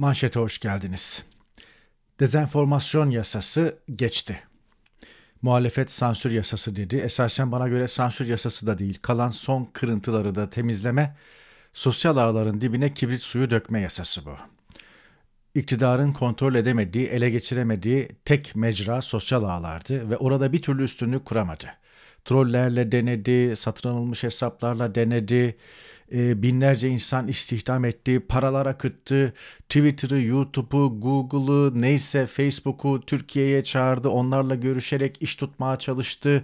Manşete hoş geldiniz. Dezenformasyon yasası geçti. Muhalefet sansür yasası dedi. Esasen bana göre sansür yasası da değil. Kalan son kırıntıları da temizleme, sosyal ağların dibine kibrit suyu dökme yasası bu. İktidarın kontrol edemediği, ele geçiremediği tek mecra sosyal ağlardı ve orada bir türlü üstünlük kuramadı. Trollerle denedi, satın alınmış hesaplarla denedi, e, binlerce insan istihdam etti, paralar akıttı, Twitter'ı, YouTube'u, Google'ı, neyse Facebook'u Türkiye'ye çağırdı, onlarla görüşerek iş tutmaya çalıştı.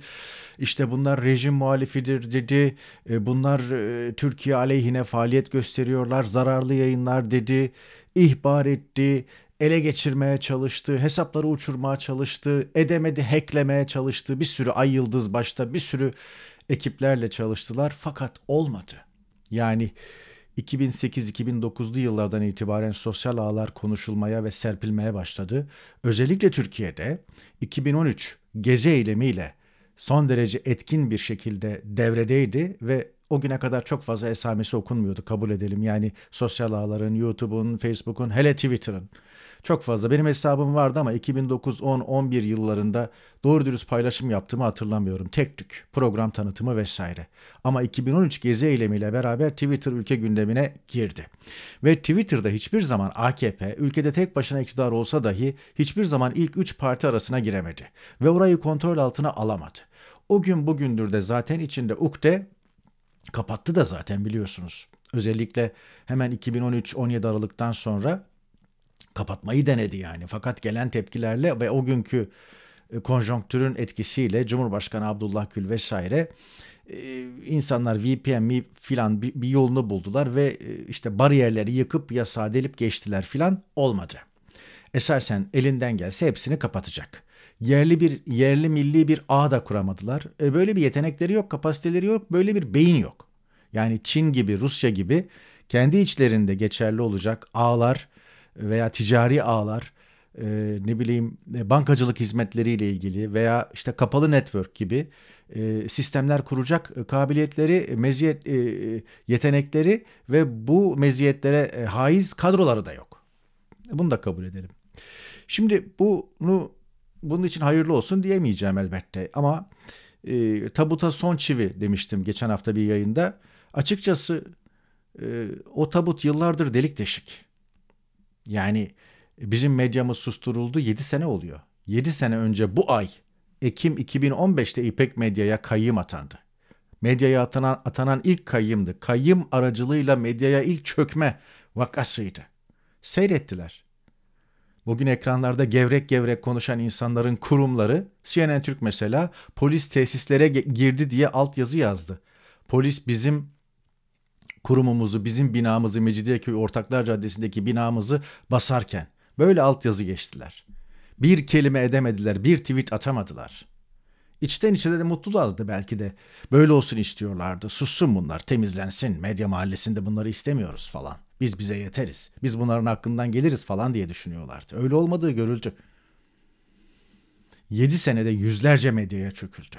İşte bunlar rejim muhalifidir dedi, e, bunlar e, Türkiye aleyhine faaliyet gösteriyorlar, zararlı yayınlar dedi, ihbar etti, ele geçirmeye çalıştı, hesapları uçurmaya çalıştı, edemedi, hacklemeye çalıştı. Bir sürü ay yıldız başta bir sürü ekiplerle çalıştılar fakat olmadı. Yani 2008-2009'lu yıllardan itibaren sosyal ağlar konuşulmaya ve serpilmeye başladı. Özellikle Türkiye'de 2013 gezi eylemiyle son derece etkin bir şekilde devredeydi ve o güne kadar çok fazla esamesi okunmuyordu kabul edelim. Yani sosyal ağların, YouTube'un, Facebook'un, hele Twitter'ın. Çok fazla. Benim hesabım vardı ama 2009, 10, 11 yıllarında doğru dürüst paylaşım yaptığımı hatırlamıyorum. Tek tük, program tanıtımı vesaire. Ama 2013 gezi eylemiyle beraber Twitter ülke gündemine girdi. Ve Twitter'da hiçbir zaman AKP ülkede tek başına iktidar olsa dahi hiçbir zaman ilk 3 parti arasına giremedi. Ve orayı kontrol altına alamadı. O gün bugündür de zaten içinde ukde kapattı da zaten biliyorsunuz. Özellikle hemen 2013-17 Aralık'tan sonra kapatmayı denedi yani. Fakat gelen tepkilerle ve o günkü e, konjonktürün etkisiyle Cumhurbaşkanı Abdullah Gül vesaire e, insanlar VPN filan bir, yolunu buldular ve e, işte bariyerleri yıkıp yasağı delip geçtiler filan olmadı. Esersen elinden gelse hepsini kapatacak. Yerli bir yerli milli bir ağ da kuramadılar. E böyle bir yetenekleri yok, kapasiteleri yok, böyle bir beyin yok. Yani Çin gibi, Rusya gibi kendi içlerinde geçerli olacak ağlar, veya ticari ağlar e, ne bileyim e, bankacılık hizmetleriyle ilgili veya işte kapalı network gibi e, sistemler kuracak kabiliyetleri, meziyet e, yetenekleri ve bu meziyetlere e, haiz kadroları da yok. Bunu da kabul edelim. Şimdi bunu bunun için hayırlı olsun diyemeyeceğim elbette ama e, tabuta son çivi demiştim geçen hafta bir yayında. Açıkçası e, o tabut yıllardır delik deşik. Yani bizim medyamız susturuldu 7 sene oluyor. 7 sene önce bu ay Ekim 2015'te İpek Medya'ya kayyım atandı. Medyaya atanan, atanan ilk kayyımdı. Kayyım aracılığıyla medyaya ilk çökme vakasıydı. Seyrettiler. Bugün ekranlarda gevrek gevrek konuşan insanların kurumları, CNN Türk mesela polis tesislere girdi diye altyazı yazdı. Polis bizim kurumumuzu, bizim binamızı, Mecidiyeköy Ortaklar Caddesi'ndeki binamızı basarken böyle altyazı geçtiler. Bir kelime edemediler, bir tweet atamadılar. İçten içe de mutlulardı belki de. Böyle olsun istiyorlardı. Sussun bunlar, temizlensin. Medya mahallesinde bunları istemiyoruz falan. Biz bize yeteriz. Biz bunların hakkından geliriz falan diye düşünüyorlardı. Öyle olmadığı görüldü. Yedi senede yüzlerce medyaya çöküldü.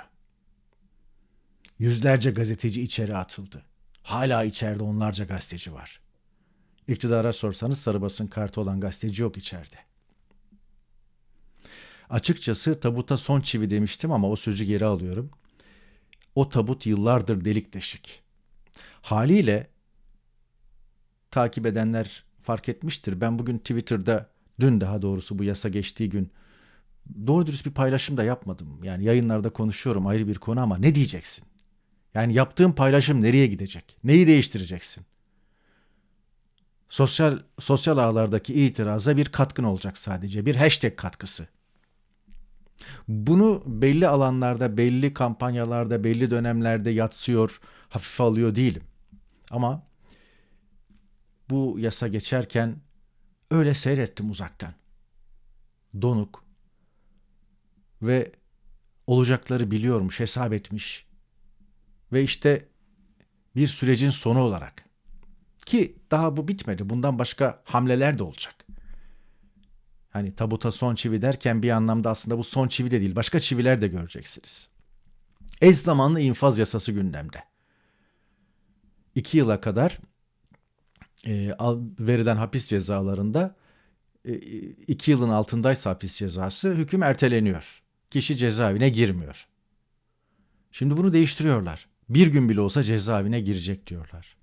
Yüzlerce gazeteci içeri atıldı. Hala içeride onlarca gazeteci var. İktidara sorsanız sarı basın kartı olan gazeteci yok içeride. Açıkçası tabuta son çivi demiştim ama o sözü geri alıyorum. O tabut yıllardır delik deşik. Haliyle takip edenler fark etmiştir. Ben bugün Twitter'da dün daha doğrusu bu yasa geçtiği gün doğru dürüst bir paylaşım da yapmadım. Yani yayınlarda konuşuyorum ayrı bir konu ama ne diyeceksin? Yani yaptığın paylaşım nereye gidecek? Neyi değiştireceksin? Sosyal sosyal ağlardaki itiraza bir katkın olacak sadece. Bir hashtag katkısı. Bunu belli alanlarda, belli kampanyalarda, belli dönemlerde yatsıyor, hafife alıyor değilim. Ama bu yasa geçerken öyle seyrettim uzaktan. Donuk ve olacakları biliyormuş, hesap etmiş ve işte bir sürecin sonu olarak ki daha bu bitmedi. Bundan başka hamleler de olacak. Hani tabuta son çivi derken bir anlamda aslında bu son çivi de değil. Başka çiviler de göreceksiniz. Eş zamanlı infaz yasası gündemde. İki yıla kadar e, verilen hapis cezalarında 2 yılın altındaysa hapis cezası hüküm erteleniyor. Kişi cezaevine girmiyor. Şimdi bunu değiştiriyorlar. Bir gün bile olsa cezaevine girecek diyorlar.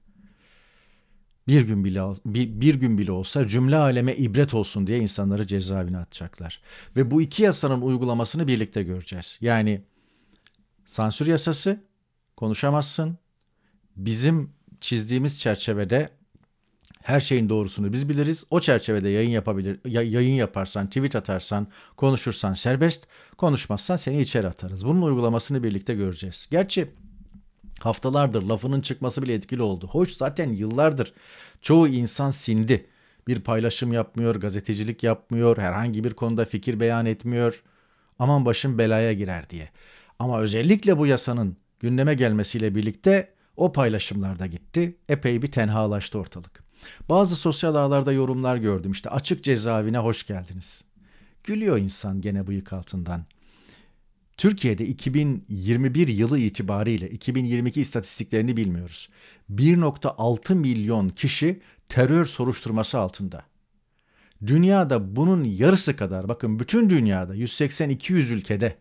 Bir gün bile bir, bir gün bile olsa cümle aleme ibret olsun diye insanları cezaevine atacaklar. Ve bu iki yasanın uygulamasını birlikte göreceğiz. Yani sansür yasası konuşamazsın. Bizim çizdiğimiz çerçevede her şeyin doğrusunu biz biliriz. O çerçevede yayın yapabilir, yayın yaparsan, tweet atarsan, konuşursan serbest, konuşmazsan seni içeri atarız. Bunun uygulamasını birlikte göreceğiz. Gerçi haftalardır lafının çıkması bile etkili oldu. Hoş zaten yıllardır çoğu insan sindi. Bir paylaşım yapmıyor, gazetecilik yapmıyor, herhangi bir konuda fikir beyan etmiyor. Aman başım belaya girer diye. Ama özellikle bu yasanın gündeme gelmesiyle birlikte o paylaşımlar da gitti. Epey bir tenhalaştı ortalık. Bazı sosyal ağlarda yorumlar gördüm. İşte açık cezaevine hoş geldiniz. Gülüyor insan gene bıyık altından. Türkiye'de 2021 yılı itibariyle 2022 istatistiklerini bilmiyoruz. 1.6 milyon kişi terör soruşturması altında. Dünyada bunun yarısı kadar bakın bütün dünyada 180-200 ülkede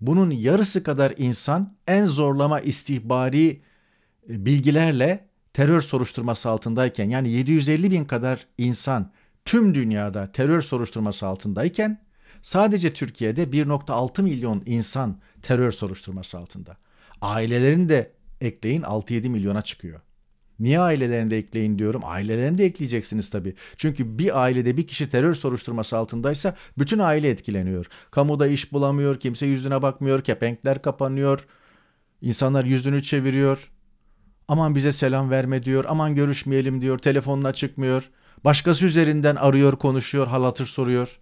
bunun yarısı kadar insan en zorlama istihbari e, bilgilerle terör soruşturması altındayken yani 750 bin kadar insan tüm dünyada terör soruşturması altındayken sadece Türkiye'de 1.6 milyon insan terör soruşturması altında. Ailelerini de ekleyin 6-7 milyona çıkıyor. Niye ailelerini de ekleyin diyorum? Ailelerini de ekleyeceksiniz tabii. Çünkü bir ailede bir kişi terör soruşturması altındaysa bütün aile etkileniyor. Kamuda iş bulamıyor, kimse yüzüne bakmıyor, kepenkler kapanıyor. İnsanlar yüzünü çeviriyor. Aman bize selam verme diyor, aman görüşmeyelim diyor, telefonuna çıkmıyor. Başkası üzerinden arıyor, konuşuyor, hal hatır soruyor.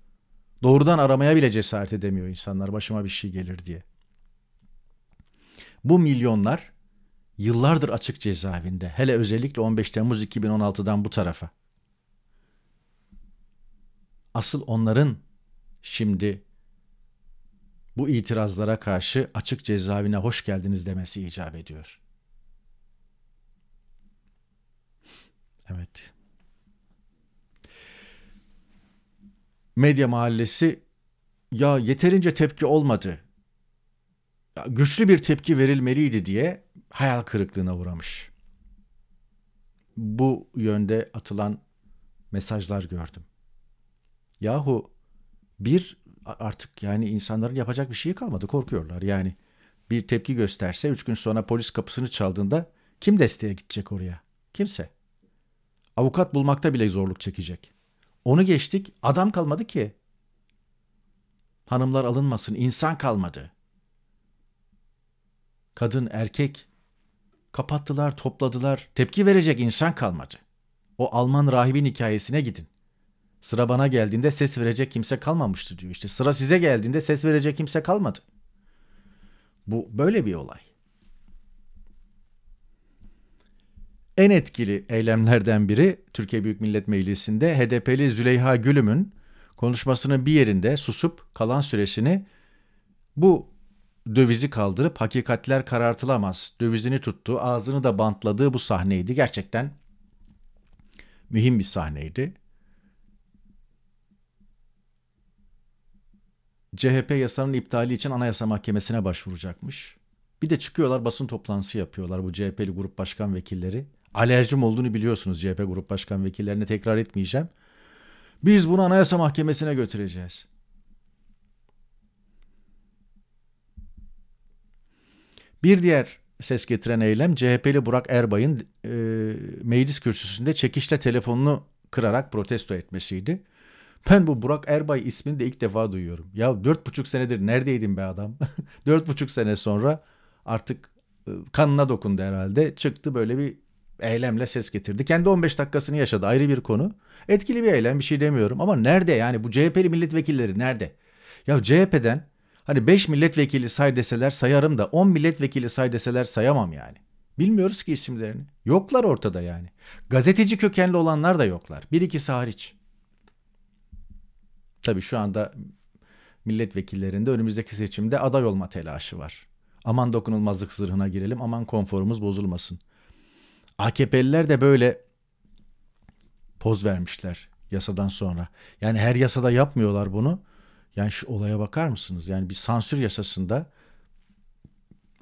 Doğrudan aramaya bile cesaret edemiyor insanlar başıma bir şey gelir diye. Bu milyonlar yıllardır açık cezaevinde. Hele özellikle 15 Temmuz 2016'dan bu tarafa. Asıl onların şimdi bu itirazlara karşı açık cezaevine hoş geldiniz demesi icap ediyor. Evet. Medya mahallesi ya yeterince tepki olmadı. Ya güçlü bir tepki verilmeliydi diye hayal kırıklığına uğramış. Bu yönde atılan mesajlar gördüm. Yahu bir artık yani insanların yapacak bir şeyi kalmadı korkuyorlar. Yani bir tepki gösterse üç gün sonra polis kapısını çaldığında kim desteğe gidecek oraya? Kimse. Avukat bulmakta bile zorluk çekecek. Onu geçtik adam kalmadı ki. Hanımlar alınmasın insan kalmadı. Kadın erkek kapattılar topladılar tepki verecek insan kalmadı. O Alman rahibin hikayesine gidin. Sıra bana geldiğinde ses verecek kimse kalmamıştı diyor. İşte sıra size geldiğinde ses verecek kimse kalmadı. Bu böyle bir olay. En etkili eylemlerden biri Türkiye Büyük Millet Meclisi'nde HDP'li Züleyha Gülüm'ün konuşmasının bir yerinde susup kalan süresini bu dövizi kaldırıp hakikatler karartılamaz dövizini tuttu, ağzını da bantladığı bu sahneydi. Gerçekten mühim bir sahneydi. CHP yasanın iptali için Anayasa Mahkemesi'ne başvuracakmış. Bir de çıkıyorlar basın toplantısı yapıyorlar bu CHP'li grup başkan vekilleri alerjim olduğunu biliyorsunuz CHP Grup Başkan Vekillerine tekrar etmeyeceğim. Biz bunu Anayasa Mahkemesi'ne götüreceğiz. Bir diğer ses getiren eylem CHP'li Burak Erbay'ın e, meclis kürsüsünde çekişle telefonunu kırarak protesto etmesiydi. Ben bu Burak Erbay ismini de ilk defa duyuyorum. Ya dört buçuk senedir neredeydin be adam? dört buçuk sene sonra artık e, kanına dokundu herhalde. Çıktı böyle bir eylemle ses getirdi. Kendi 15 dakikasını yaşadı ayrı bir konu. Etkili bir eylem bir şey demiyorum ama nerede yani bu CHP'li milletvekilleri nerede? Ya CHP'den hani 5 milletvekili say deseler sayarım da 10 milletvekili say deseler sayamam yani. Bilmiyoruz ki isimlerini. Yoklar ortada yani. Gazeteci kökenli olanlar da yoklar. Bir ikisi hariç. Tabii şu anda milletvekillerinde önümüzdeki seçimde aday olma telaşı var. Aman dokunulmazlık zırhına girelim, aman konforumuz bozulmasın. AKP'liler de böyle poz vermişler. yasadan sonra. Yani her yasada yapmıyorlar bunu. Yani şu olaya bakar mısınız? Yani bir sansür yasasında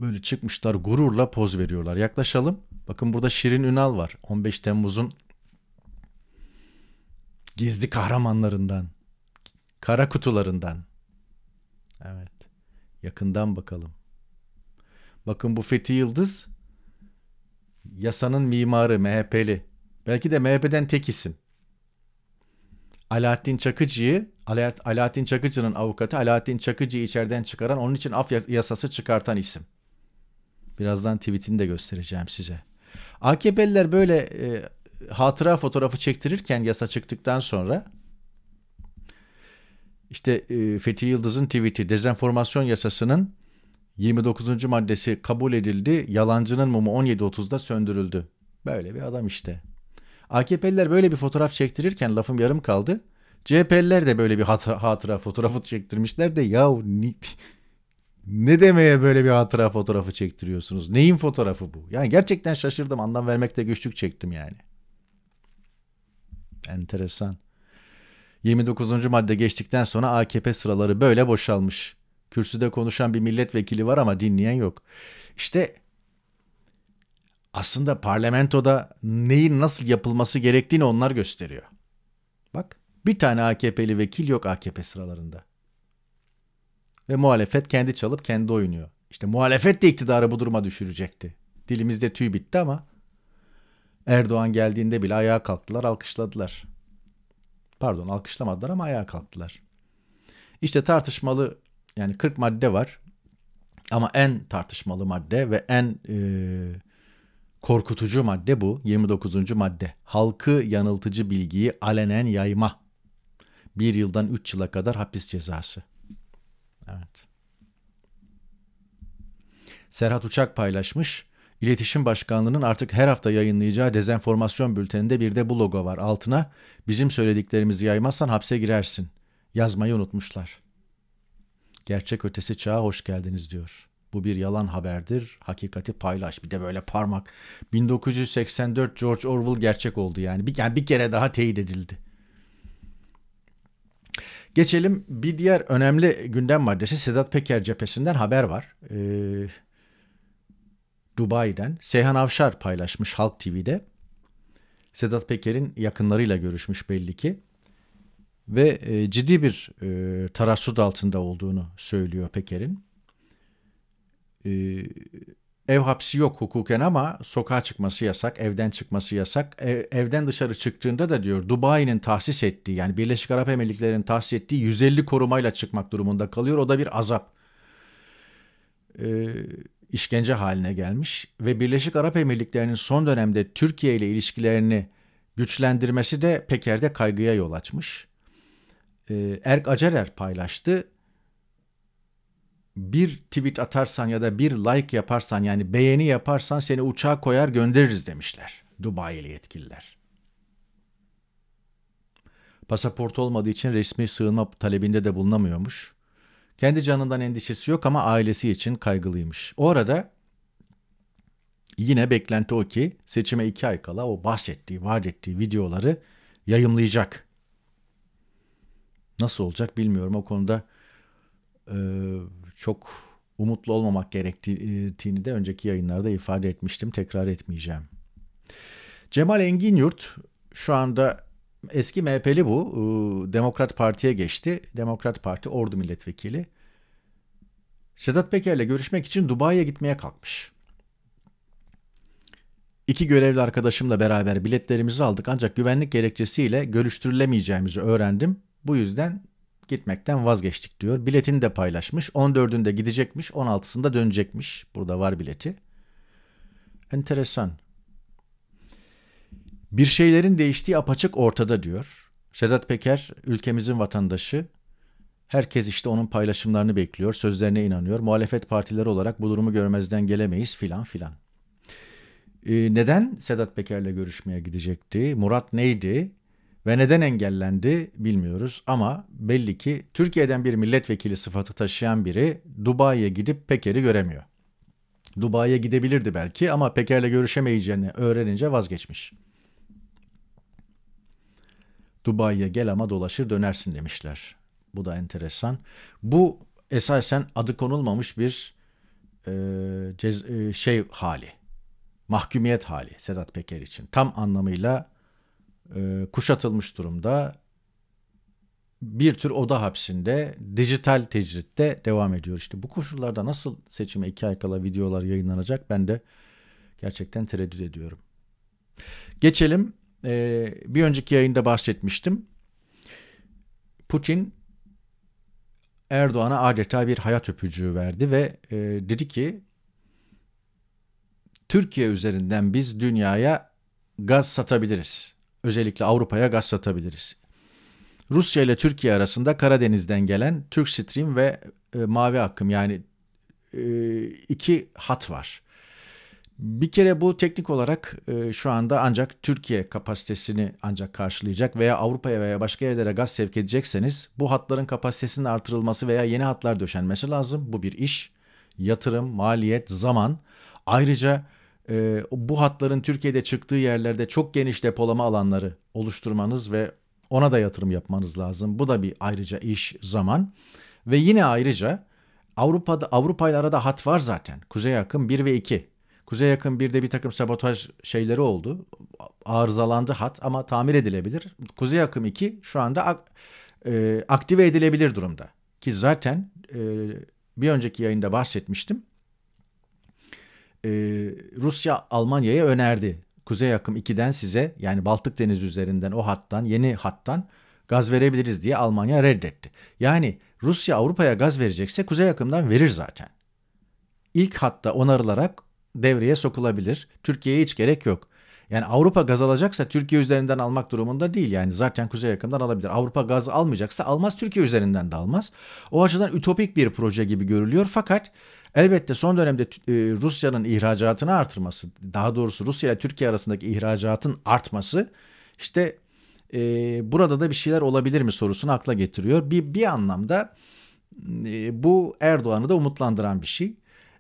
böyle çıkmışlar gururla poz veriyorlar. Yaklaşalım. Bakın burada Şirin Ünal var. 15 Temmuz'un gizli kahramanlarından, kara kutularından. Evet. Yakından bakalım. Bakın bu Fethi Yıldız yasanın mimarı MHP'li. Belki de MHP'den tek isim. Alaaddin Çakıcı'yı, Alaaddin Çakıcı'nın avukatı Alaaddin Çakıcı'yı içeriden çıkaran, onun için af yasası çıkartan isim. Birazdan tweetini de göstereceğim size. AKP'liler böyle e, hatıra fotoğrafı çektirirken yasa çıktıktan sonra işte e, Fethi Yıldız'ın tweet'i dezenformasyon yasasının 29. maddesi kabul edildi. Yalancının mumu 17.30'da söndürüldü. Böyle bir adam işte. AKP'liler böyle bir fotoğraf çektirirken lafım yarım kaldı. CHP'liler de böyle bir hatıra, hatıra fotoğrafı çektirmişler de ya ne, ne demeye böyle bir hatıra fotoğrafı çektiriyorsunuz? Neyin fotoğrafı bu? Yani gerçekten şaşırdım. Anlam vermekte güçlük çektim yani. Enteresan. 29. madde geçtikten sonra AKP sıraları böyle boşalmış. Kürsüde konuşan bir milletvekili var ama dinleyen yok. İşte aslında parlamentoda neyin nasıl yapılması gerektiğini onlar gösteriyor. Bak bir tane AKP'li vekil yok AKP sıralarında. Ve muhalefet kendi çalıp kendi oynuyor. İşte muhalefet de iktidarı bu duruma düşürecekti. Dilimizde tüy bitti ama Erdoğan geldiğinde bile ayağa kalktılar, alkışladılar. Pardon, alkışlamadılar ama ayağa kalktılar. İşte tartışmalı yani 40 madde var. Ama en tartışmalı madde ve en e, korkutucu madde bu. 29. madde. Halkı yanıltıcı bilgiyi alenen yayma. Bir yıldan üç yıla kadar hapis cezası. Evet. Serhat Uçak paylaşmış. İletişim Başkanlığı'nın artık her hafta yayınlayacağı dezenformasyon bülteninde bir de bu logo var. Altına bizim söylediklerimizi yaymazsan hapse girersin. Yazmayı unutmuşlar. Gerçek ötesi çağa hoş geldiniz diyor. Bu bir yalan haberdir. Hakikati paylaş. Bir de böyle parmak. 1984 George Orwell gerçek oldu yani. Bir, yani bir kere daha teyit edildi. Geçelim bir diğer önemli gündem maddesi Sedat Peker cephesinden haber var. Ee, Dubai'den Seyhan Avşar paylaşmış Halk TV'de. Sedat Peker'in yakınlarıyla görüşmüş belli ki ve e, ciddi bir e, tarassut altında olduğunu söylüyor Peker'in. E, ev hapsi yok hukuken ama sokağa çıkması yasak, evden çıkması yasak. Ev, evden dışarı çıktığında da diyor Dubai'nin tahsis ettiği yani Birleşik Arap Emirlikleri'nin tahsis ettiği 150 korumayla çıkmak durumunda kalıyor. O da bir azap. E, işkence haline gelmiş ve Birleşik Arap Emirlikleri'nin son dönemde Türkiye ile ilişkilerini güçlendirmesi de Peker'de kaygıya yol açmış. Ee, Erk Acerer paylaştı. Bir tweet atarsan ya da bir like yaparsan yani beğeni yaparsan seni uçağa koyar göndeririz demişler Dubai'li yetkililer. Pasaport olmadığı için resmi sığınma talebinde de bulunamıyormuş. Kendi canından endişesi yok ama ailesi için kaygılıymış. O arada yine beklenti o ki seçime iki ay kala o bahsettiği, vaat ettiği videoları yayımlayacak. Nasıl olacak bilmiyorum. O konuda e, çok umutlu olmamak gerektiğini de önceki yayınlarda ifade etmiştim. Tekrar etmeyeceğim. Cemal Engin Yurt şu anda eski MHP'li bu. E, Demokrat Parti'ye geçti. Demokrat Parti Ordu Milletvekili. Sedat Peker'le görüşmek için Dubai'ye gitmeye kalkmış. İki görevli arkadaşımla beraber biletlerimizi aldık ancak güvenlik gerekçesiyle görüştürülemeyeceğimizi öğrendim. Bu yüzden gitmekten vazgeçtik diyor. Biletini de paylaşmış. 14'ünde gidecekmiş, 16'sında dönecekmiş. Burada var bileti. Enteresan. Bir şeylerin değiştiği apaçık ortada diyor. Sedat Peker ülkemizin vatandaşı. Herkes işte onun paylaşımlarını bekliyor, sözlerine inanıyor. Muhalefet partileri olarak bu durumu görmezden gelemeyiz filan filan. Ee, neden Sedat Peker'le görüşmeye gidecekti? Murat neydi? Ve neden engellendi bilmiyoruz ama belli ki Türkiye'den bir milletvekili sıfatı taşıyan biri Dubai'ye gidip Peker'i göremiyor. Dubai'ye gidebilirdi belki ama Peker'le görüşemeyeceğini öğrenince vazgeçmiş. Dubai'ye gel ama dolaşır dönersin demişler. Bu da enteresan. Bu esasen adı konulmamış bir e, cez, e, şey hali. Mahkumiyet hali Sedat Peker için. Tam anlamıyla e, kuşatılmış durumda. Bir tür oda hapsinde dijital tecritte devam ediyor. İşte bu koşullarda nasıl seçime iki ay kala videolar yayınlanacak ben de gerçekten tereddüt ediyorum. Geçelim. E, bir önceki yayında bahsetmiştim. Putin Erdoğan'a adeta bir hayat öpücüğü verdi ve e, dedi ki Türkiye üzerinden biz dünyaya gaz satabiliriz. Özellikle Avrupa'ya gaz satabiliriz. Rusya ile Türkiye arasında Karadeniz'den gelen Türk Stream ve e, Mavi Akım yani e, iki hat var. Bir kere bu teknik olarak e, şu anda ancak Türkiye kapasitesini ancak karşılayacak veya Avrupa'ya veya başka yerlere gaz sevk edecekseniz bu hatların kapasitesinin artırılması veya yeni hatlar döşenmesi lazım. Bu bir iş, yatırım, maliyet, zaman. Ayrıca e, bu hatların Türkiye'de çıktığı yerlerde çok geniş depolama alanları oluşturmanız ve ona da yatırım yapmanız lazım. Bu da bir ayrıca iş, zaman. Ve yine ayrıca Avrupa'da Avrupa ile arada hat var zaten. Kuzey yakın 1 ve 2. Kuzey yakın birde bir takım sabotaj şeyleri oldu. Arızalandı hat ama tamir edilebilir. Kuzey yakın 2 şu anda ak, e, aktive edilebilir durumda. Ki zaten e, bir önceki yayında bahsetmiştim. E, Rusya Almanya'ya önerdi. Kuzey akım 2'den size yani Baltık Denizi üzerinden o hattan yeni hattan gaz verebiliriz diye Almanya reddetti. Yani Rusya Avrupa'ya gaz verecekse Kuzey akımdan verir zaten. İlk hatta onarılarak devreye sokulabilir. Türkiye'ye hiç gerek yok. Yani Avrupa gaz alacaksa Türkiye üzerinden almak durumunda değil. Yani zaten kuzey yakından alabilir. Avrupa gaz almayacaksa almaz Türkiye üzerinden de almaz. O açıdan ütopik bir proje gibi görülüyor. Fakat elbette son dönemde e, Rusya'nın ihracatını artırması, daha doğrusu Rusya ile Türkiye arasındaki ihracatın artması işte e, burada da bir şeyler olabilir mi sorusunu akla getiriyor. Bir, bir anlamda e, bu Erdoğan'ı da umutlandıran bir şey.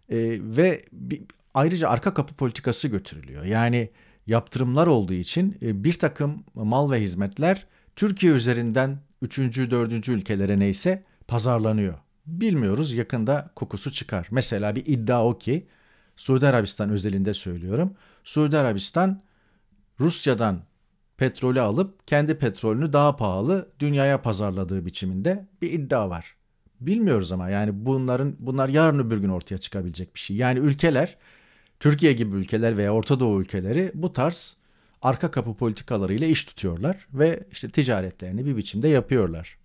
E, ve bir, ayrıca arka kapı politikası götürülüyor. Yani yaptırımlar olduğu için e, bir takım mal ve hizmetler Türkiye üzerinden 3. 4. ülkelere neyse pazarlanıyor. Bilmiyoruz yakında kokusu çıkar. Mesela bir iddia o ki Suudi Arabistan özelinde söylüyorum. Suudi Arabistan Rusya'dan petrolü alıp kendi petrolünü daha pahalı dünyaya pazarladığı biçiminde bir iddia var. Bilmiyoruz ama yani bunların bunlar yarın öbür gün ortaya çıkabilecek bir şey. Yani ülkeler Türkiye gibi ülkeler veya Orta Doğu ülkeleri bu tarz arka kapı politikalarıyla iş tutuyorlar ve işte ticaretlerini bir biçimde yapıyorlar.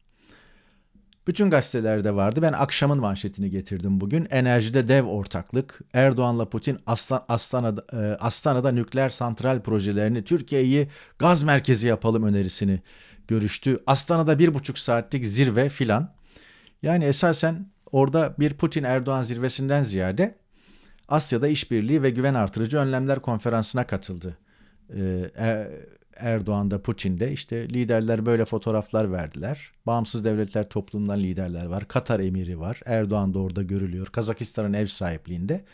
Bütün gazetelerde vardı. Ben akşamın manşetini getirdim bugün. Enerjide dev ortaklık. Erdoğan'la Putin Aslan, Astana'da, e, Astana'da nükleer santral projelerini Türkiye'yi gaz merkezi yapalım önerisini görüştü. Astana'da bir buçuk saatlik zirve filan. Yani esasen orada bir Putin-Erdoğan zirvesinden ziyade Asya'da işbirliği ve güven artırıcı önlemler konferansına katıldı. Ee, e, Erdoğan da Putin de işte liderler böyle fotoğraflar verdiler. Bağımsız devletler topluluğundan liderler var. Katar emiri var. Erdoğan da orada görülüyor. Kazakistan'ın ev sahipliğinde.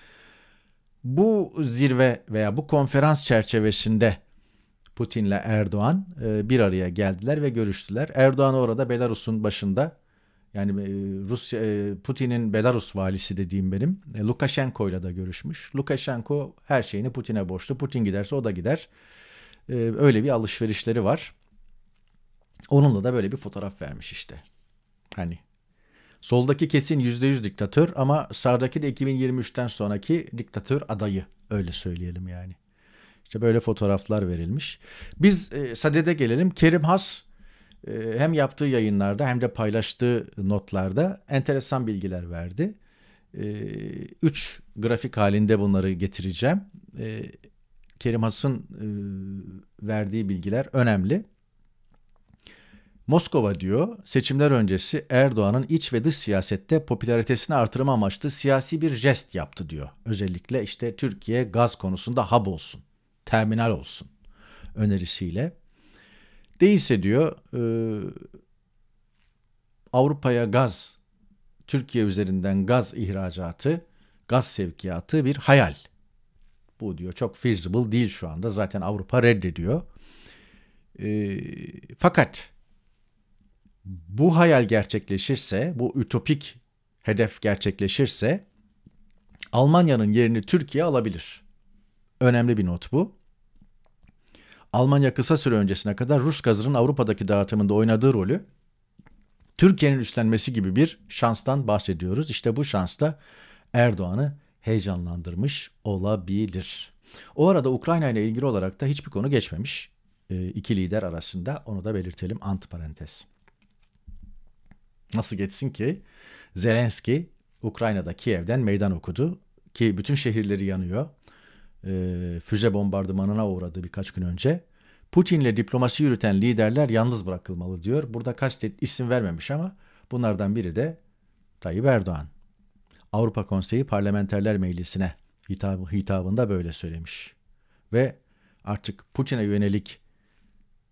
Bu zirve veya bu konferans çerçevesinde Putin'le Erdoğan e, bir araya geldiler ve görüştüler. Erdoğan orada Belarus'un başında yani e, Rusya e, Putin'in Belarus valisi dediğim benim Lukashenko ile de görüşmüş. Lukashenko her şeyini Putin'e borçlu. Putin giderse o da gider. Öyle bir alışverişleri var. Onunla da böyle bir fotoğraf vermiş işte. Hani soldaki kesin %100 diktatör ama sağdaki de 2023'ten sonraki diktatör adayı öyle söyleyelim yani. İşte böyle fotoğraflar verilmiş. Biz e, Sadede gelelim. Kerim Has ee, hem yaptığı yayınlarda hem de paylaştığı notlarda enteresan bilgiler verdi. Ee, üç grafik halinde bunları getireceğim. Ee, Kerim Has'ın e, verdiği bilgiler önemli. Moskova diyor seçimler öncesi Erdoğan'ın iç ve dış siyasette popülaritesini artırma amaçlı siyasi bir jest yaptı diyor. Özellikle işte Türkiye gaz konusunda hub olsun, terminal olsun önerisiyle. Değilse diyor e, Avrupa'ya gaz, Türkiye üzerinden gaz ihracatı, gaz sevkiyatı bir hayal. Bu diyor çok feasible değil şu anda. Zaten Avrupa reddediyor. E, fakat bu hayal gerçekleşirse, bu ütopik hedef gerçekleşirse Almanya'nın yerini Türkiye alabilir. Önemli bir not bu. Almanya kısa süre öncesine kadar Rus gazının Avrupa'daki dağıtımında oynadığı rolü Türkiye'nin üstlenmesi gibi bir şanstan bahsediyoruz. İşte bu şans Erdoğan'ı heyecanlandırmış olabilir. O arada Ukrayna ile ilgili olarak da hiçbir konu geçmemiş e, iki lider arasında. Onu da belirtelim antiparantez. Nasıl geçsin ki Zelenski Ukrayna'da Kiev'den meydan okudu ki bütün şehirleri yanıyor. E, füze bombardımanına uğradı birkaç gün önce. Putin'le diplomasi yürüten liderler yalnız bırakılmalı diyor. Burada kastet isim vermemiş ama bunlardan biri de Tayyip Erdoğan. Avrupa Konseyi Parlamenterler Meclisi'ne hitabı, hitabında böyle söylemiş. Ve artık Putin'e yönelik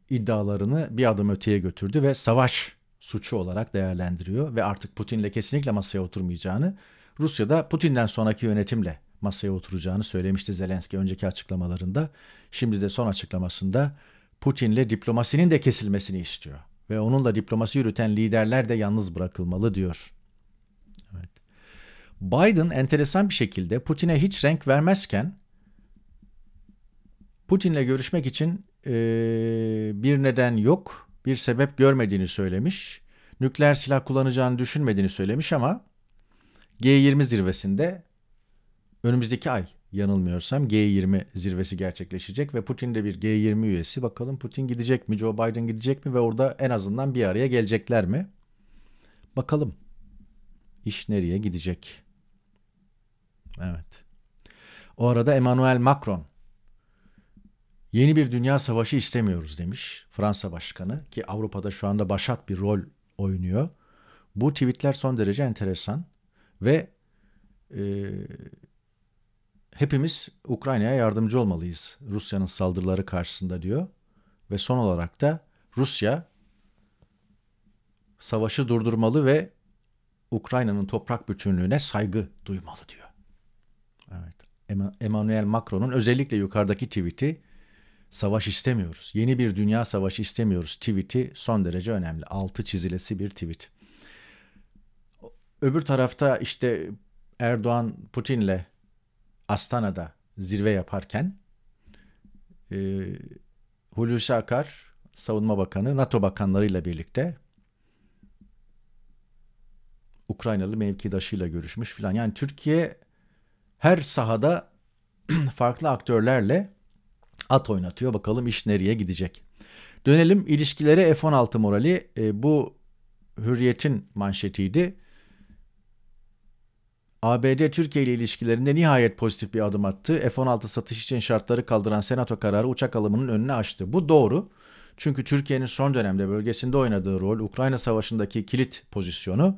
iddialarını bir adım öteye götürdü ve savaş suçu olarak değerlendiriyor ve artık Putin'le kesinlikle masaya oturmayacağını, Rusya'da Putin'den sonraki yönetimle masaya oturacağını söylemişti Zelenski önceki açıklamalarında. Şimdi de son açıklamasında Putin'le diplomasinin de kesilmesini istiyor ve onunla diplomasi yürüten liderler de yalnız bırakılmalı diyor. Biden enteresan bir şekilde Putin'e hiç renk vermezken Putin'le görüşmek için e, bir neden yok, bir sebep görmediğini söylemiş. Nükleer silah kullanacağını düşünmediğini söylemiş ama G20 zirvesinde önümüzdeki ay yanılmıyorsam G20 zirvesi gerçekleşecek ve Putin de bir G20 üyesi. Bakalım Putin gidecek mi, Joe Biden gidecek mi ve orada en azından bir araya gelecekler mi? Bakalım iş nereye gidecek? Evet. O arada Emmanuel Macron yeni bir dünya savaşı istemiyoruz demiş Fransa Başkanı ki Avrupa'da şu anda başat bir rol oynuyor. Bu tweetler son derece enteresan ve e, hepimiz Ukrayna'ya yardımcı olmalıyız Rusya'nın saldırıları karşısında diyor. Ve son olarak da Rusya savaşı durdurmalı ve Ukrayna'nın toprak bütünlüğüne saygı duymalı diyor. Emmanuel Macron'un özellikle yukarıdaki tweet'i savaş istemiyoruz. Yeni bir dünya savaşı istemiyoruz tweet'i son derece önemli. Altı çizilesi bir tweet. Öbür tarafta işte Erdoğan Putin'le Astana'da zirve yaparken e, Hulusi Akar Savunma Bakanı NATO bakanlarıyla birlikte Ukraynalı mevkidaşıyla görüşmüş filan. Yani Türkiye her sahada farklı aktörlerle at oynatıyor. Bakalım iş nereye gidecek. Dönelim ilişkilere F-16 morali. E, bu Hürriyet'in manşetiydi. ABD Türkiye ile ilişkilerinde nihayet pozitif bir adım attı. F-16 satış için şartları kaldıran senato kararı uçak alımının önüne açtı. Bu doğru. Çünkü Türkiye'nin son dönemde bölgesinde oynadığı rol, Ukrayna Savaşı'ndaki kilit pozisyonu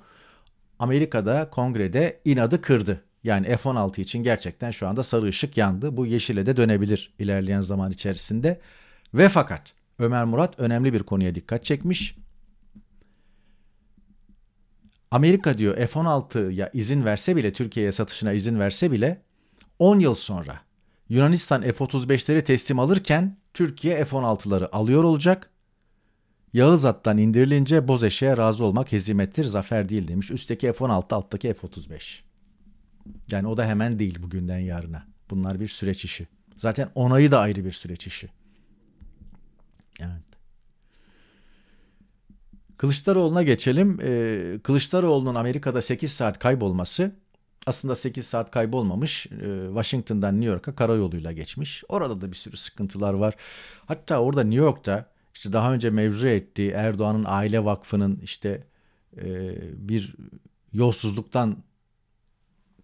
Amerika'da, kongrede inadı kırdı. Yani F-16 için gerçekten şu anda sarı ışık yandı. Bu yeşile de dönebilir ilerleyen zaman içerisinde. Ve fakat Ömer Murat önemli bir konuya dikkat çekmiş. Amerika diyor F-16'ya izin verse bile Türkiye'ye satışına izin verse bile 10 yıl sonra Yunanistan F-35'leri teslim alırken Türkiye F-16'ları alıyor olacak. Yağız attan indirilince boz eşeğe razı olmak hezimettir, zafer değil demiş. Üstteki F-16, alttaki F-35. Yani o da hemen değil bugünden yarına. Bunlar bir süreç işi. Zaten onayı da ayrı bir süreç işi. Evet. Kılıçdaroğlu'na geçelim. Ee, Kılıçdaroğlu'nun Amerika'da 8 saat kaybolması aslında 8 saat kaybolmamış. Ee, Washington'dan New York'a karayoluyla geçmiş. Orada da bir sürü sıkıntılar var. Hatta orada New York'ta işte daha önce mevzu ettiği Erdoğan'ın aile vakfının işte e, bir yolsuzluktan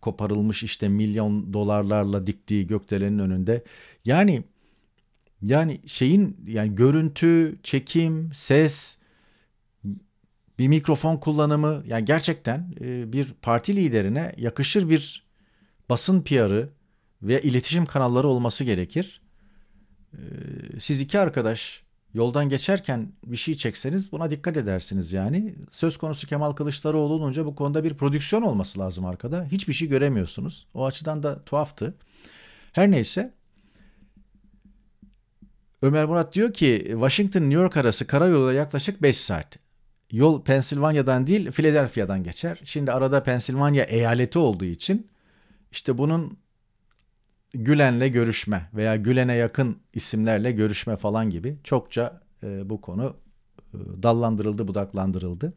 koparılmış işte milyon dolarlarla diktiği gökdelenin önünde. Yani yani şeyin yani görüntü, çekim, ses, bir mikrofon kullanımı yani gerçekten e, bir parti liderine yakışır bir basın PR'ı ve iletişim kanalları olması gerekir. E, siz iki arkadaş yoldan geçerken bir şey çekseniz buna dikkat edersiniz yani. Söz konusu Kemal Kılıçdaroğlu olunca bu konuda bir prodüksiyon olması lazım arkada. Hiçbir şey göremiyorsunuz. O açıdan da tuhaftı. Her neyse Ömer Murat diyor ki Washington New York arası karayoluyla yaklaşık 5 saat. yol Pensilvanya'dan değil Philadelphia'dan geçer. Şimdi arada Pensilvanya eyaleti olduğu için işte bunun Gülen'le görüşme veya Gülen'e yakın isimlerle görüşme falan gibi çokça e, bu konu e, dallandırıldı, budaklandırıldı.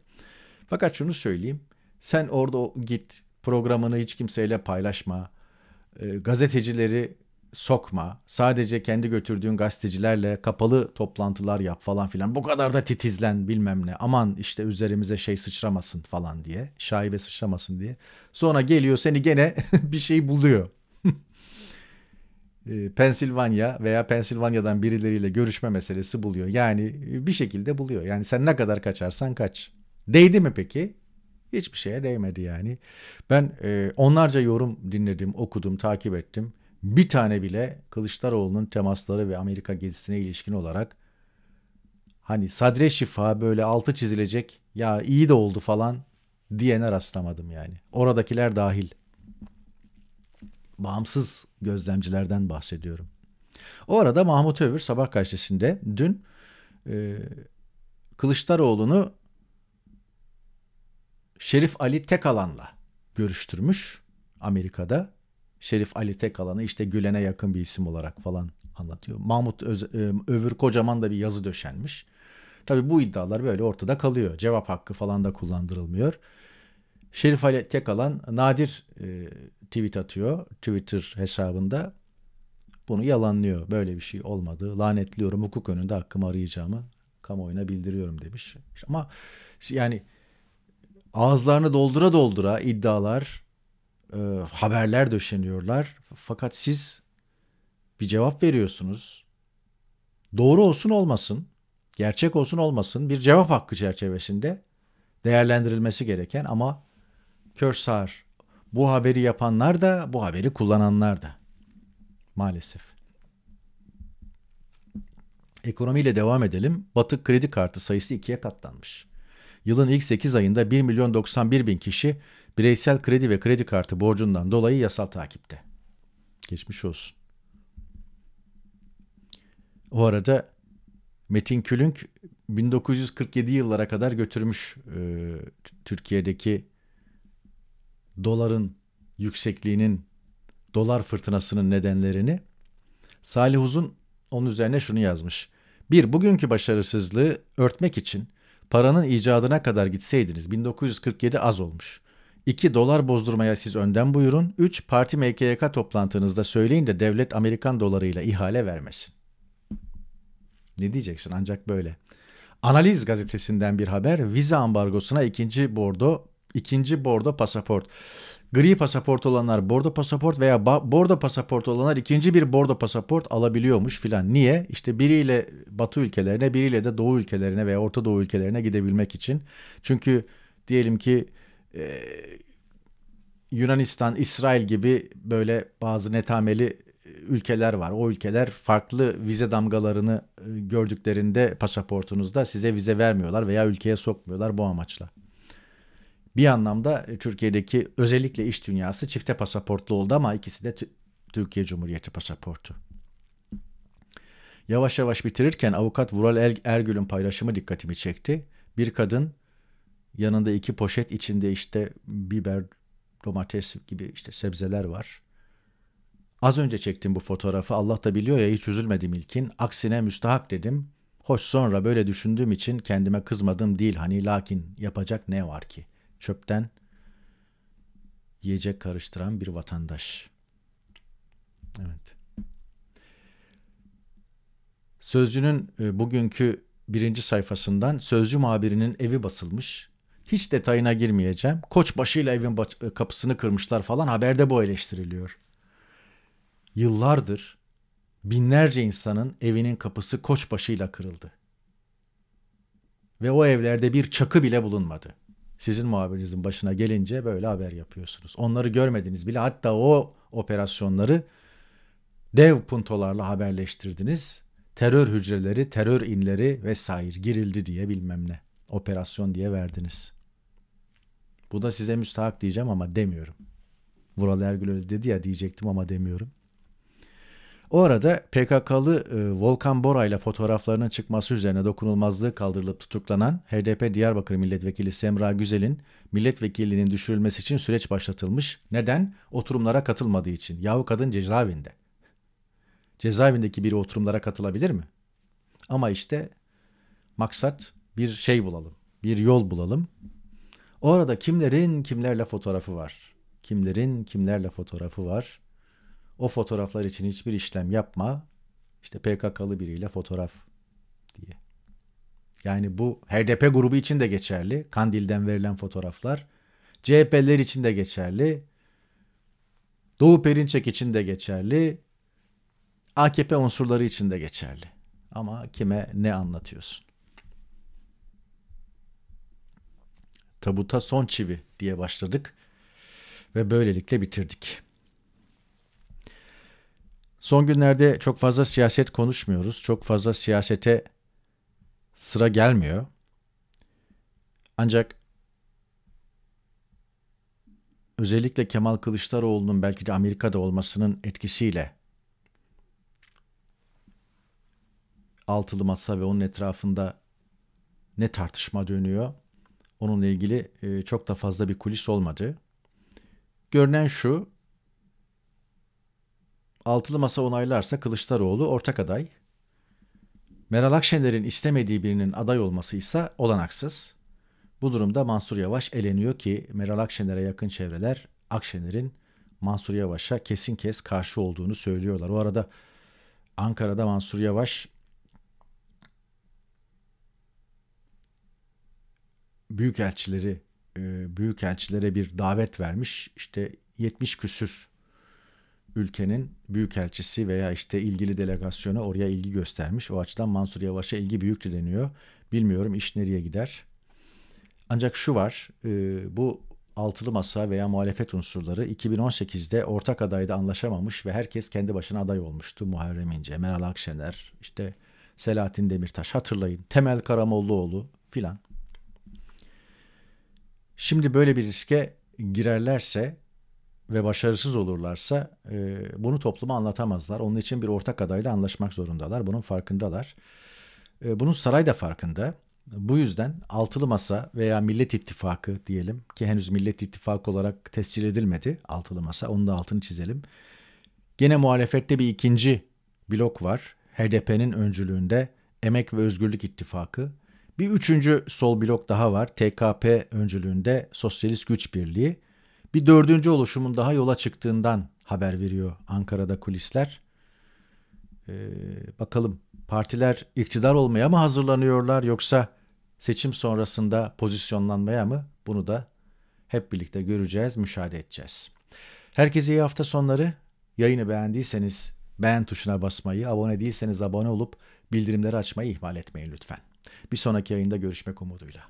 Fakat şunu söyleyeyim. Sen orada git programını hiç kimseyle paylaşma. E, gazetecileri sokma. Sadece kendi götürdüğün gazetecilerle kapalı toplantılar yap falan filan. Bu kadar da titizlen bilmem ne. Aman işte üzerimize şey sıçramasın falan diye. Şaibe sıçramasın diye. Sonra geliyor seni gene bir şey buluyor. E, Pensilvanya veya Pensilvanya'dan birileriyle görüşme meselesi buluyor. Yani bir şekilde buluyor. Yani sen ne kadar kaçarsan kaç. Değdi mi peki? Hiçbir şeye değmedi yani. Ben e, onlarca yorum dinledim, okudum, takip ettim. Bir tane bile Kılıçdaroğlu'nun temasları ve Amerika gezisine ilişkin olarak hani sadre şifa böyle altı çizilecek ya iyi de oldu falan diyene rastlamadım yani. Oradakiler dahil. Bağımsız gözlemcilerden bahsediyorum. O arada Mahmut Övür sabah gazetesinde dün e, Kılıçdaroğlu'nu Şerif Ali Tekalan'la görüştürmüş Amerika'da. Şerif Ali Tekalan'ı işte Gülen'e yakın bir isim olarak falan anlatıyor. Mahmut Öz, e, Övür kocaman da bir yazı döşenmiş. Tabii bu iddialar böyle ortada kalıyor. Cevap hakkı falan da kullandırılmıyor. Şerif Ali Tekalan nadir e, tweet atıyor Twitter hesabında. Bunu yalanlıyor. Böyle bir şey olmadı. Lanetliyorum hukuk önünde hakkımı arayacağımı kamuoyuna bildiriyorum demiş. Ama yani ağızlarını doldura doldura iddialar, e, haberler döşeniyorlar. Fakat siz bir cevap veriyorsunuz. Doğru olsun olmasın, gerçek olsun olmasın bir cevap hakkı çerçevesinde değerlendirilmesi gereken ama kör sağır. Bu haberi yapanlar da bu haberi kullananlar da maalesef. Ekonomiyle devam edelim. Batık kredi kartı sayısı ikiye katlanmış. Yılın ilk 8 ayında 1 milyon 91 bin kişi bireysel kredi ve kredi kartı borcundan dolayı yasal takipte. Geçmiş olsun. O arada Metin Külünk 1947 yıllara kadar götürmüş e, Türkiye'deki doların yüksekliğinin, dolar fırtınasının nedenlerini. Salih Uzun onun üzerine şunu yazmış. Bir, bugünkü başarısızlığı örtmek için paranın icadına kadar gitseydiniz 1947 az olmuş. 2. Dolar bozdurmaya siz önden buyurun. 3. Parti MKYK toplantınızda söyleyin de devlet Amerikan dolarıyla ihale vermesin. Ne diyeceksin ancak böyle. Analiz gazetesinden bir haber. Vize ambargosuna ikinci bordo, ikinci bordo pasaport. Gri pasaport olanlar bordo pasaport veya bordo pasaport olanlar ikinci bir bordo pasaport alabiliyormuş filan. Niye? İşte biriyle Batı ülkelerine, biriyle de Doğu ülkelerine veya Orta Doğu ülkelerine gidebilmek için. Çünkü diyelim ki e, Yunanistan, İsrail gibi böyle bazı netameli ülkeler var. O ülkeler farklı vize damgalarını gördüklerinde pasaportunuzda size vize vermiyorlar veya ülkeye sokmuyorlar bu amaçla. Bir anlamda e, Türkiye'deki özellikle iş dünyası çifte pasaportlu oldu ama ikisi de Türkiye Cumhuriyeti pasaportu. Yavaş yavaş bitirirken avukat Vural Ergül'ün paylaşımı dikkatimi çekti. Bir kadın yanında iki poşet içinde işte biber, domates gibi işte sebzeler var. Az önce çektim bu fotoğrafı Allah da biliyor ya hiç üzülmedim ilkin. Aksine müstahak dedim. Hoş sonra böyle düşündüğüm için kendime kızmadım değil hani lakin yapacak ne var ki? Çöpten yiyecek karıştıran bir vatandaş. Evet. Sözcünün e, bugünkü birinci sayfasından Sözcü muhabirinin evi basılmış. Hiç detayına girmeyeceğim. Koçbaşıyla evin e, kapısını kırmışlar falan haberde bu eleştiriliyor. Yıllardır binlerce insanın evinin kapısı koçbaşıyla kırıldı. Ve o evlerde bir çakı bile bulunmadı. Sizin muhabirinizin başına gelince böyle haber yapıyorsunuz. Onları görmediniz bile hatta o operasyonları dev puntolarla haberleştirdiniz. Terör hücreleri, terör inleri vesaire girildi diye bilmem ne. Operasyon diye verdiniz. Bu da size müstahak diyeceğim ama demiyorum. Vural Ergül öyle dedi ya diyecektim ama demiyorum. O arada PKK'lı e, Volkan Bora ile fotoğraflarının çıkması üzerine dokunulmazlığı kaldırılıp tutuklanan HDP Diyarbakır Milletvekili Semra Güzel'in milletvekilliğinin düşürülmesi için süreç başlatılmış. Neden? Oturumlara katılmadığı için. Yahu kadın cezaevinde. Cezaevindeki biri oturumlara katılabilir mi? Ama işte maksat bir şey bulalım, bir yol bulalım. O arada kimlerin kimlerle fotoğrafı var? Kimlerin kimlerle fotoğrafı var? O fotoğraflar için hiçbir işlem yapma. İşte PKK'lı biriyle fotoğraf diye. Yani bu HDP grubu için de geçerli. Kandil'den verilen fotoğraflar. CHP'ler için de geçerli. Doğu Perinçek için de geçerli. AKP unsurları için de geçerli. Ama kime ne anlatıyorsun? Tabuta son çivi diye başladık ve böylelikle bitirdik. Son günlerde çok fazla siyaset konuşmuyoruz. Çok fazla siyasete sıra gelmiyor. Ancak özellikle Kemal Kılıçdaroğlu'nun belki de Amerika'da olmasının etkisiyle altılı masa ve onun etrafında ne tartışma dönüyor? Onunla ilgili çok da fazla bir kulis olmadı. Görünen şu, altılı masa onaylarsa Kılıçdaroğlu ortak aday. Meral Akşener'in istemediği birinin aday olması ise olanaksız. Bu durumda Mansur Yavaş eleniyor ki Meral Akşener'e yakın çevreler Akşener'in Mansur Yavaş'a kesin kes karşı olduğunu söylüyorlar. O arada Ankara'da Mansur Yavaş büyükelçileri e, büyükelçilere bir davet vermiş. İşte 70 küsür ülkenin büyükelçisi veya işte ilgili delegasyona oraya ilgi göstermiş. O açıdan Mansur Yavaş'a ilgi büyüktü deniyor. Bilmiyorum iş nereye gider. Ancak şu var, e, bu altılı masa veya muhalefet unsurları 2018'de ortak adayda anlaşamamış ve herkes kendi başına aday olmuştu. Muharrem İnce, Meral Akşener, işte Selahattin Demirtaş hatırlayın, Temel Karamollaoğlu filan. Şimdi böyle bir riske girerlerse ve başarısız olurlarsa e, bunu topluma anlatamazlar. Onun için bir ortak adayla anlaşmak zorundalar. Bunun farkındalar. E, bunun saray da farkında. Bu yüzden altılı masa veya Millet İttifakı diyelim ki henüz Millet İttifakı olarak tescil edilmedi altılı masa. Onun da altını çizelim. Gene muhalefette bir ikinci blok var. HDP'nin öncülüğünde Emek ve Özgürlük İttifakı. Bir üçüncü sol blok daha var. TKP öncülüğünde Sosyalist Güç Birliği. Bir dördüncü oluşumun daha yola çıktığından haber veriyor Ankara'da kulisler. Ee, bakalım partiler iktidar olmaya mı hazırlanıyorlar yoksa seçim sonrasında pozisyonlanmaya mı? Bunu da hep birlikte göreceğiz, müşahede edeceğiz. Herkese iyi hafta sonları. Yayını beğendiyseniz beğen tuşuna basmayı, abone değilseniz abone olup bildirimleri açmayı ihmal etmeyin lütfen. Bir sonraki yayında görüşmek umuduyla.